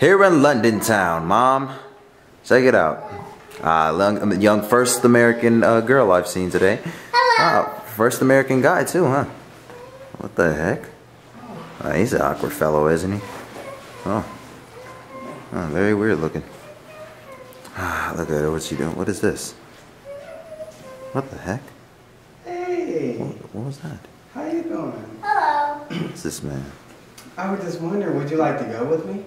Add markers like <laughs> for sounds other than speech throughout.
Here in London town, Mom. Check it out. Uh, young, young first American uh, girl I've seen today. Hello. Uh, first American guy too, huh? What the heck? Uh, he's an awkward fellow, isn't he? Oh. oh very weird looking. Ah, look at her. What's she doing? What is this? What the heck? Hey, What, what was that? how you doing? Hello. What's this man? I was just wondering, would you like to go with me?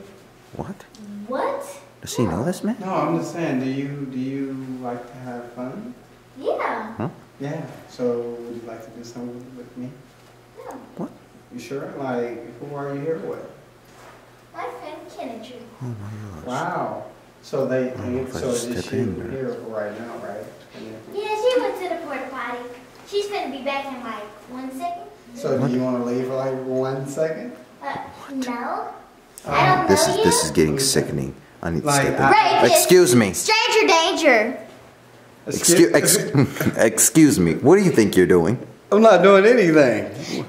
What? What? Does she know this man? No, I'm just saying, do you do you like to have fun? Yeah. Huh? Yeah. So would you like to do something with me? Yeah. What? You sure? Like, who are you here with? My friend Kennedy. Oh my gosh. Wow. So they, don't know if I so should is she in or- here right now, right? Yeah, she went to the porta potty. She's gonna be back in like one second. So do you want to leave for like one second? Uh, no. I This is you. this is getting sickening. I need to Like, step in. I- Right, Excuse me. Stranger danger. Excuse, ex- <laughs> excuse me. What do you think you're doing? I'm not doing anything.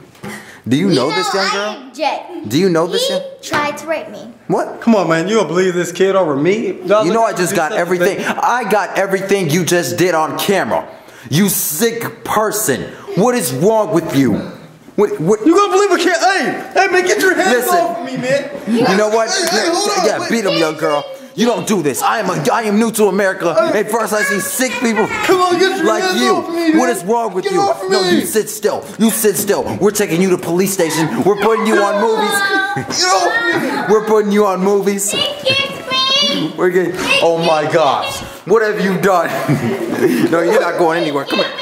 Do you know You this young girl? am Jay. Do you know this He young? tried to rape me. What? Come on, man. You don't believe this kid over me? Y'all You know I just got everything. I got everything you just did on camera. You sick person. What is wrong with you? What? What? You gonna believe a kid? Hey, hey, man, get your hands Listen. Off me, man. You know what? Hey, hey, hold on, Yeah, wait, beat him, young girl. You don't do this. I am a, I am new to America. And first I see sick people Come on, get your like hands you. off me, What man. is wrong with Get you? off No, you sit still. You sit still. We're taking you to police station. We're putting you on movies. Get off me. We're putting you on movies. Excuse me. We're getting. Oh my gosh. What have you done? <laughs> no, you're not going anywhere. Come here.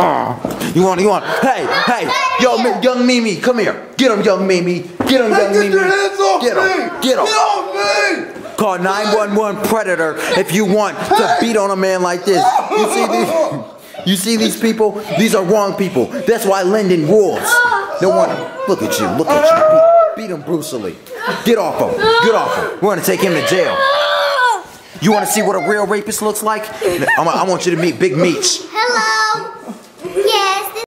Oh, you want? You want? Hey, hey, yo, Mi- young Mimi, come here. Get him, young Mimi. Get him, Hey, young get Mimi. your hands off Get me. him. Get him. Get off me. Call 911 Predator if you want to beat on a man like this. You see these? You see these people? These are wrong people. That's why London rules. No one. Look at you. Look at you. Beat, beat him brutally. Get off him. Get off him. We're gonna take him to jail. You want to see what a real rapist looks like? I'm- I want you to meet Big Meech. Hello. Yeah.